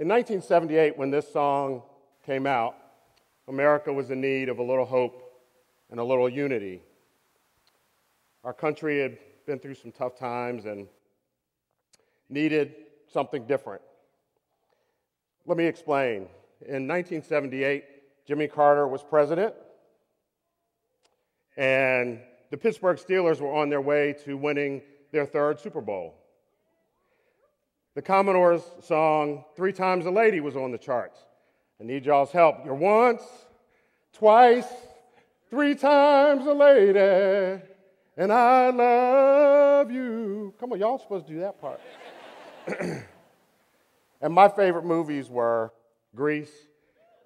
In 1978, when this song came out, America was in need of a little hope and a little unity. Our country had been through some tough times and needed something different. Let me explain. In 1978, Jimmy Carter was president, and the Pittsburgh Steelers were on their way to winning their third Super Bowl. The Commodores' song, Three Times a Lady, was on the charts. I need y'all's help. You're once, twice, three times a lady, and I love you. Come on, y'all supposed to do that part. and my favorite movies were Grease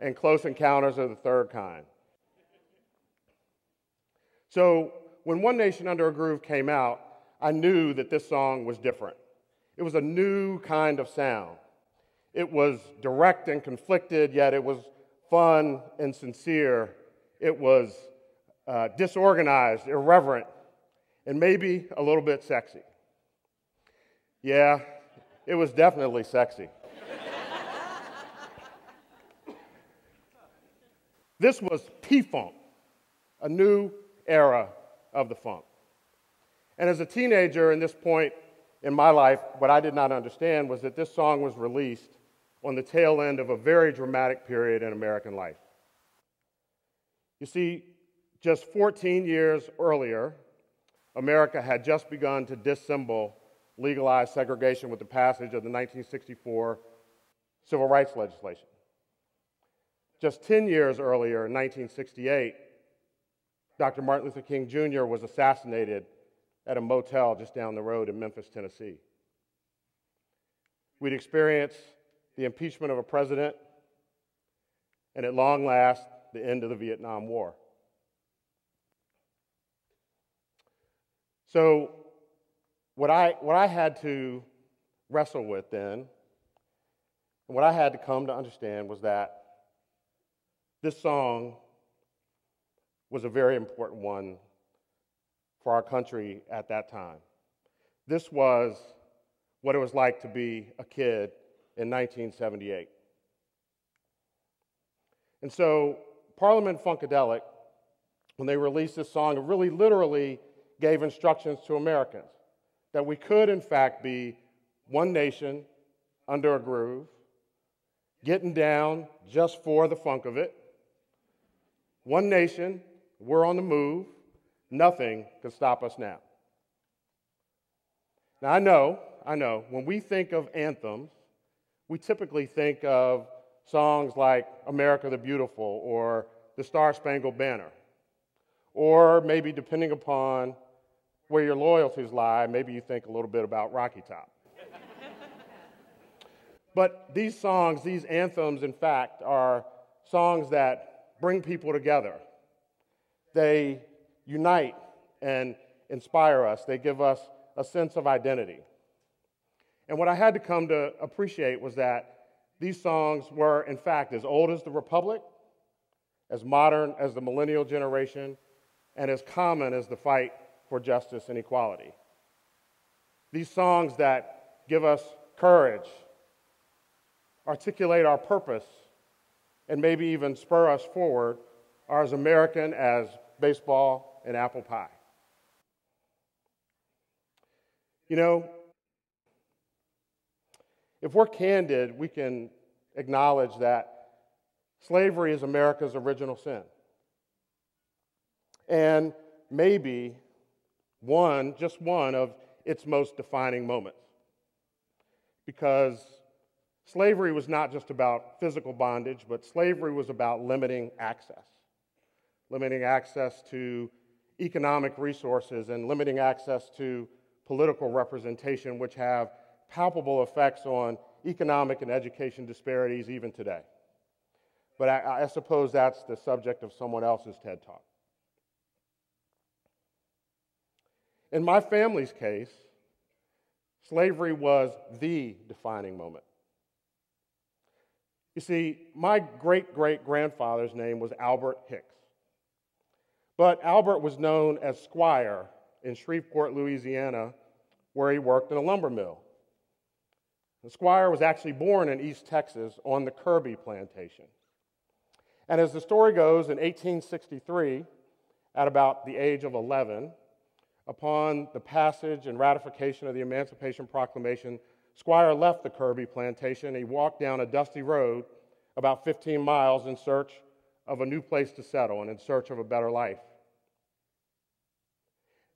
and Close Encounters of the Third Kind. So when One Nation Under a Groove came out, I knew that this song was different. It was a new kind of sound. It was direct and conflicted, yet it was fun and sincere. It was uh, disorganized, irreverent, and maybe a little bit sexy. Yeah, it was definitely sexy. this was P Funk, a new era of the funk. And as a teenager, in this point in my life, what I did not understand was that this song was released on the tail end of a very dramatic period in American life. You see, just 14 years earlier, America had just begun to dissemble legalized segregation with the passage of the 1964 civil rights legislation. Just 10 years earlier, in 1968, Dr. Martin Luther King Jr. was assassinated at a motel just down the road in Memphis, Tennessee. We'd experience the impeachment of a president, and at long last, the end of the Vietnam War. So, what I, what I had to wrestle with then, and what I had to come to understand was that this song was a very important one for our country at that time. This was what it was like to be a kid in 1978. And so, Parliament Funkadelic, when they released this song, really literally gave instructions to Americans that we could, in fact, be one nation under a groove, getting down just for the funk of it. One nation, we're on the move, Nothing can stop us now. Now, I know, I know, when we think of anthems, we typically think of songs like America the Beautiful or the Star Spangled Banner. Or maybe, depending upon where your loyalties lie, maybe you think a little bit about Rocky Top. but these songs, these anthems, in fact, are songs that bring people together. They unite and inspire us, they give us a sense of identity. And what I had to come to appreciate was that these songs were, in fact, as old as the Republic, as modern as the millennial generation, and as common as the fight for justice and equality. These songs that give us courage, articulate our purpose, and maybe even spur us forward are as American as baseball and apple pie. You know, if we're candid, we can acknowledge that slavery is America's original sin. And maybe one, just one of its most defining moments. Because slavery was not just about physical bondage, but slavery was about limiting access, limiting access to economic resources and limiting access to political representation, which have palpable effects on economic and education disparities even today. But I, I, suppose that's the subject of someone else's TED Talk. In my family's case, slavery was the defining moment. You see, my great great grandfather's name was Albert Hicks. But Albert was known as Squire in Shreveport, Louisiana, where he worked in a lumber mill. Squire was actually born in East Texas on the Kirby plantation. And as the story goes, in 1863, at about the age of 11, upon the passage and ratification of the Emancipation Proclamation, Squire left the Kirby plantation. He walked down a dusty road about 15 miles in search of a new place to settle and in search of a better life.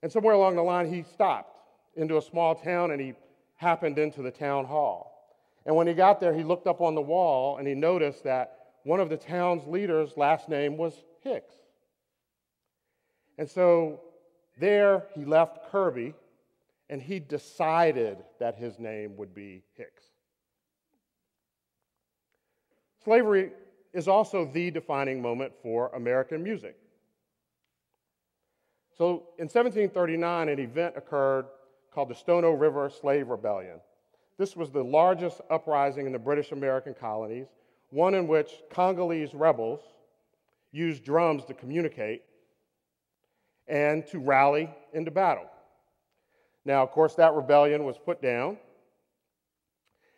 And somewhere along the line, he stopped into a small town and he happened into the town hall. And when he got there, he looked up on the wall and he noticed that one of the town's leaders' last name was Hicks. And so there he left Kirby and he decided that his name would be Hicks. Slavery is also the defining moment for American music. So in 1739, an event occurred called the Stono River Slave Rebellion. This was the largest uprising in the British American colonies, one in which Congolese rebels used drums to communicate and to rally into battle. Now, of course, that rebellion was put down,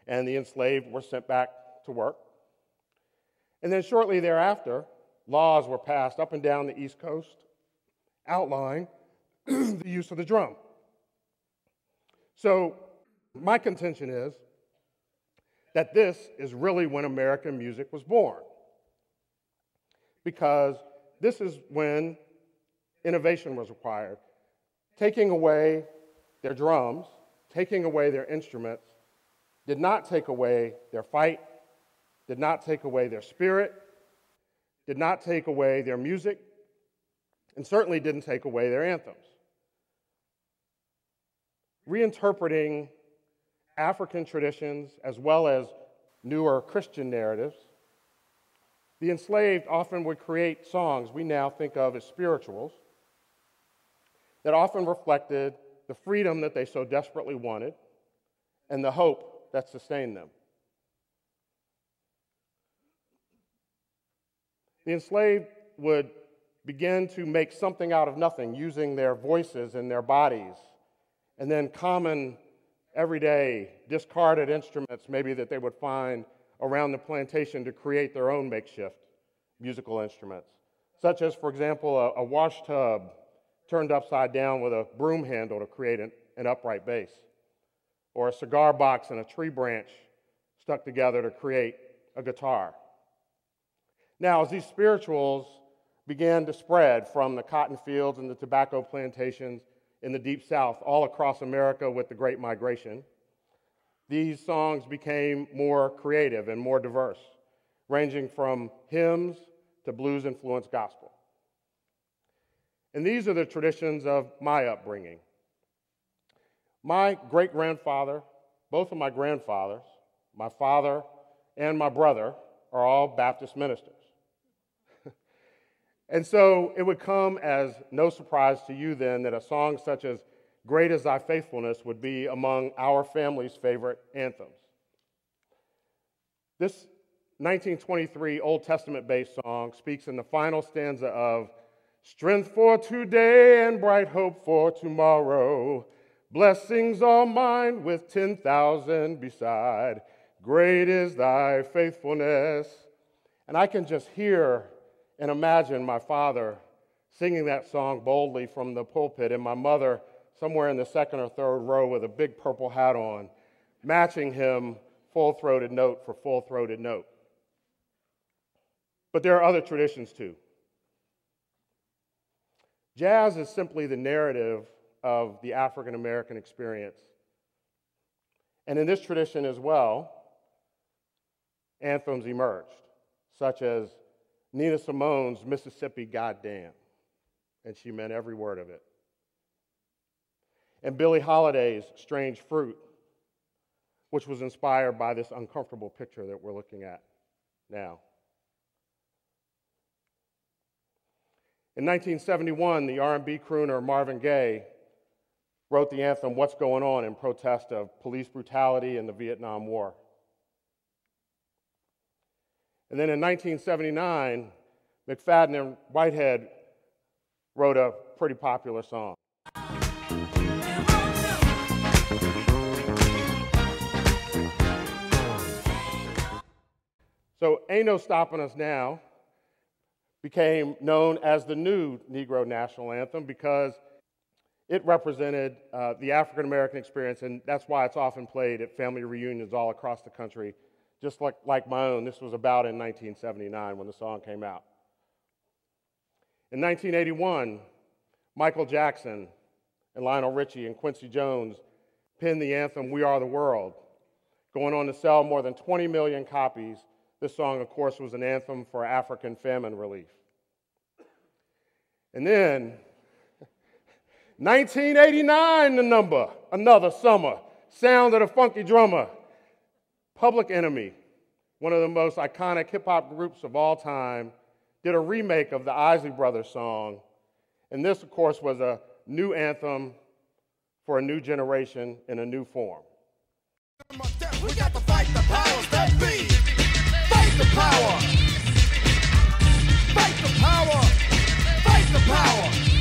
and the enslaved were sent back to work. And then shortly thereafter, laws were passed up and down the East Coast outlining the use of the drum. So, my contention is that this is really when American music was born. Because this is when innovation was required. Taking away their drums, taking away their instruments, did not take away their fight, did not take away their spirit, did not take away their music, and certainly didn't take away their anthems. Reinterpreting African traditions as well as newer Christian narratives, the enslaved often would create songs we now think of as spirituals that often reflected the freedom that they so desperately wanted and the hope that sustained them. The enslaved would begin to make something out of nothing using their voices and their bodies, and then common, everyday, discarded instruments, maybe that they would find around the plantation to create their own makeshift musical instruments, such as, for example, a, a wash tub turned upside down with a broom handle to create an, an upright bass, or a cigar box and a tree branch stuck together to create a guitar. Now, as these spirituals began to spread from the cotton fields and the tobacco plantations in the deep south all across America with the Great Migration, these songs became more creative and more diverse, ranging from hymns to blues influenced gospel. And these are the traditions of my upbringing. My great grandfather, both of my grandfathers, my father and my brother, are all Baptist ministers. And so it would come as no surprise to you then that a song such as Great is Thy Faithfulness would be among our family's favorite anthems. This 1923 Old Testament based song speaks in the final stanza of Strength for today and bright hope for tomorrow. Blessings all mine with 10,000 beside. Great is thy faithfulness. And I can just hear and imagine my father singing that song boldly from the pulpit, and my mother somewhere in the second or third row with a big purple hat on, matching him full throated note for full throated note. But there are other traditions too. Jazz is simply the narrative of the African American experience. And in this tradition as well, anthems emerged, such as Nina Simone's Mississippi Goddam, and she meant every word of it. And Billie Holiday's Strange Fruit, which was inspired by this uncomfortable picture that we're looking at now. In 1971, the R&B crooner Marvin Gaye wrote the anthem What's Going On in protest of police brutality and the Vietnam War. And then in 1979, McFadden and Whitehead wrote a pretty popular song. So, Ain't No Stopping Us Now became known as the new Negro National Anthem because it represented uh, the African American experience, and that's why it's often played at family reunions all across the country, just like, like my own. This was about in 1979 when the song came out. In 1981, Michael Jackson and Lionel Richie and Quincy Jones penned the anthem We Are the World, going on to sell more than 20 million copies. This song, of course, was an anthem for African famine relief. And then 1989, the number, another summer, sound of the funky drummer. Public Enemy, one of the most iconic hip hop groups of all time, did a remake of the Isley Brothers song. And this, of course, was a new anthem for a new generation in a new form. We got to fight the powers that be. Fight the power. Fight the power. Fight the power.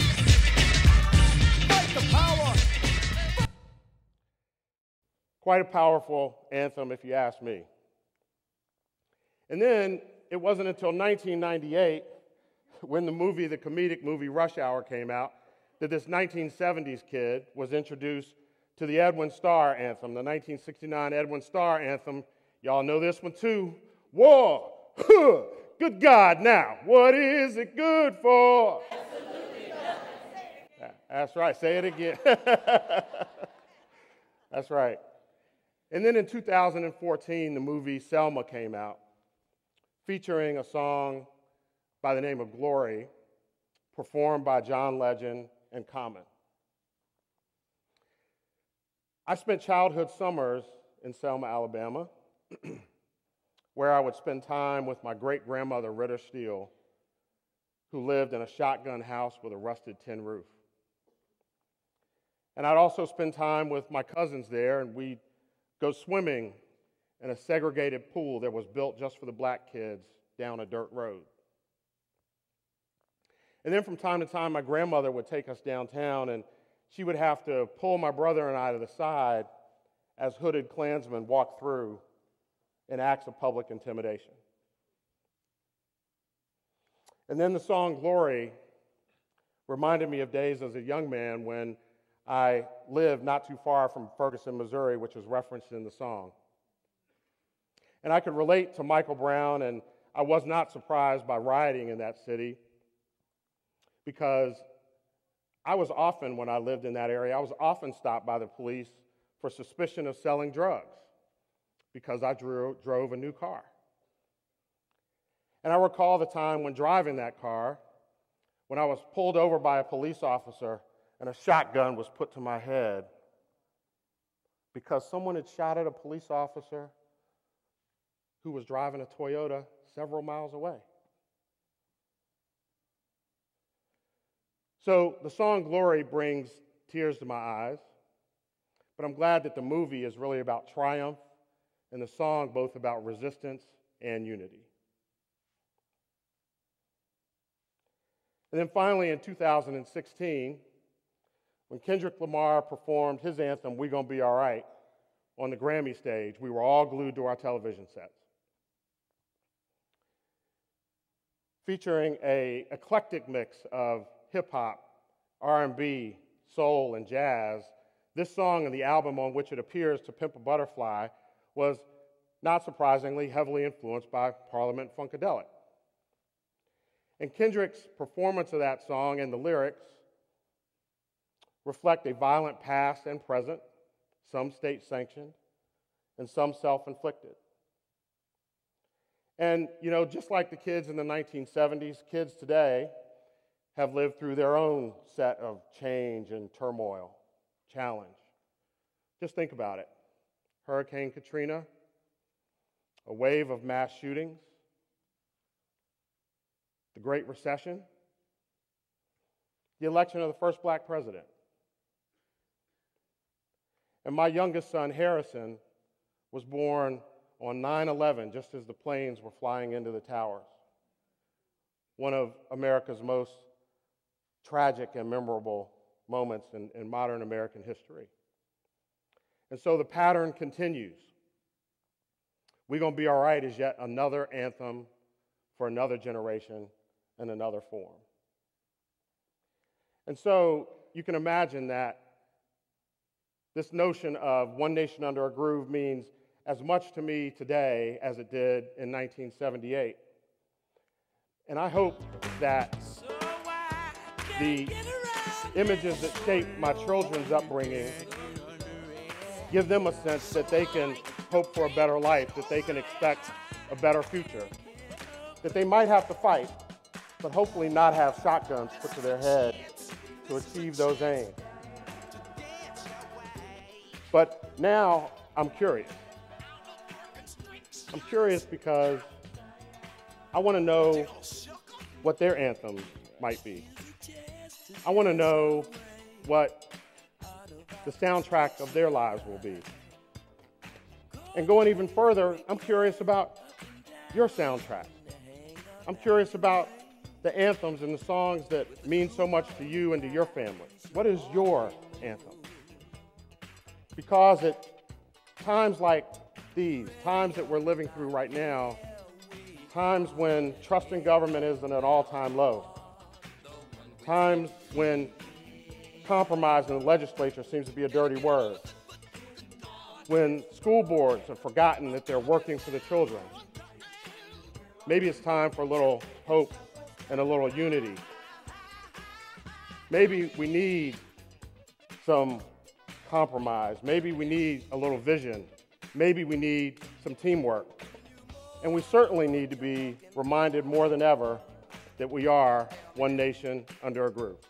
Quite a powerful anthem, if you ask me. And then it wasn't until 1998, when the movie, the comedic movie Rush Hour came out, that this 1970s kid was introduced to the Edwin Starr anthem, the 1969 Edwin Starr anthem. Y'all know this one too. War! Good God, now, what is it good for? That's right, say it again. That's right. And then in 2014, the movie Selma came out, featuring a song by the name of Glory, performed by John Legend and Common. I spent childhood summers in Selma, Alabama, where I would spend time with my great grandmother, Ritter Steele, who lived in a shotgun house with a rusted tin roof. And I'd also spend time with my cousins there, and we'd go swimming in a segregated pool that was built just for the black kids down a dirt road. And then from time to time, my grandmother would take us downtown, and she would have to pull my brother and I to the side as hooded Klansmen walked through in acts of public intimidation. And then the song Glory reminded me of days as a young man when I lived not too far from Ferguson, Missouri, which is referenced in the song. And I could relate to Michael Brown, and I was not surprised by rioting in that city because I was often, when I lived in that area, I was often stopped by the police for suspicion of selling drugs because I drew, drove a new car. And I recall the time when driving that car, when I was pulled over by a police officer and a shotgun was put to my head because someone had shot at a police officer who was driving a Toyota several miles away. So the song Glory brings tears to my eyes, but I'm glad that the movie is really about triumph and the song both about resistance and unity. And then finally in 2016, when Kendrick Lamar performed his anthem, We Gonna Be Alright, on the Grammy stage, we were all glued to our television sets. Featuring a eclectic mix of hip hop, R&B, soul, and jazz, this song and the album on which it appears, To Pimp a Butterfly, was not surprisingly heavily influenced by Parliament Funkadelic. And Kendrick's performance of that song and the lyrics reflect a violent past and present, some state sanctioned, and some self inflicted. And, you know, just like the kids in the 1970s, kids today have lived through their own set of change and turmoil, challenge. Just think about it Hurricane Katrina, a wave of mass shootings, the Great Recession, the election of the first black president. And my youngest son, Harrison, was born on 9 11, just as the planes were flying into the towers. One of America's most tragic and memorable moments in, in modern American history. And so the pattern continues. We're Gonna Be All Right is yet another anthem for another generation in another form. And so you can imagine that this notion of one nation under a groove means as much to me today as it did in 1978. And I hope that the images that shape my children's upbringing give them a sense that they can hope for a better life, that they can expect a better future, that they might have to fight, but hopefully not have shotguns put to their head to achieve those aims. Now I'm curious. I'm curious because I want to know what their anthem might be. I want to know what the soundtrack of their lives will be. And going even further, I'm curious about your soundtrack. I'm curious about the anthems and the songs that mean so much to you and to your family. What is your anthem? Because at times like these, times that we're living through right now, times when trust in government is at an all time low, times when compromise in the legislature seems to be a dirty word, when school boards have forgotten that they're working for the children. Maybe it's time for a little hope and a little unity. Maybe we need some compromise. Maybe we need a little vision. Maybe we need some teamwork. And we certainly need to be reminded more than ever that we are one nation under a groove.